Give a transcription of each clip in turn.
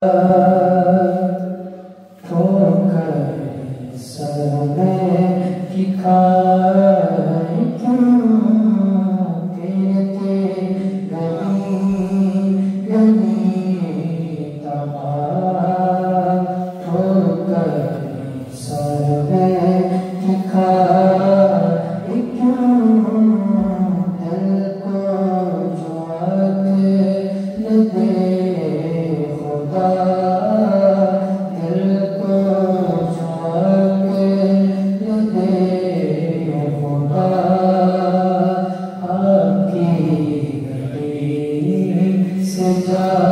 遠くからさよね光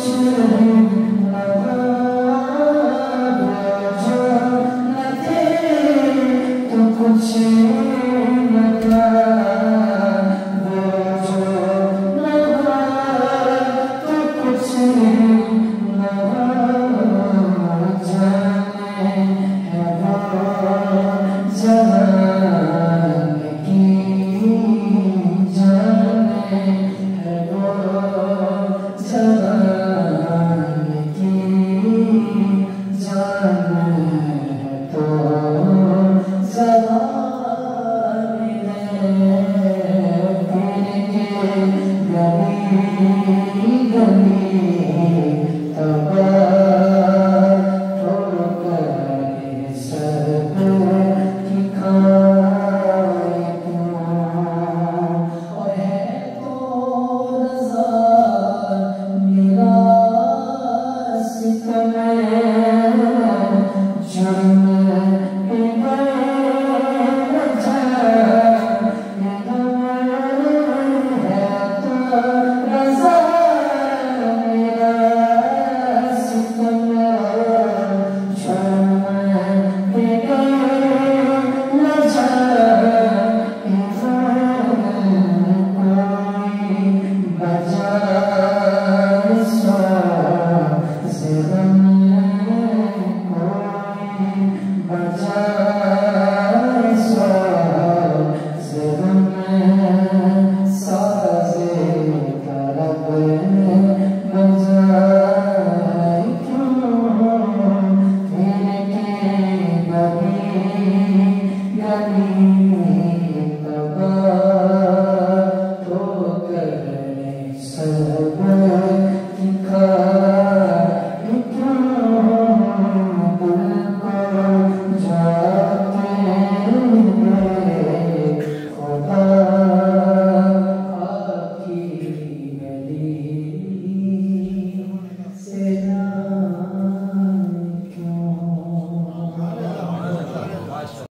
主の Oh,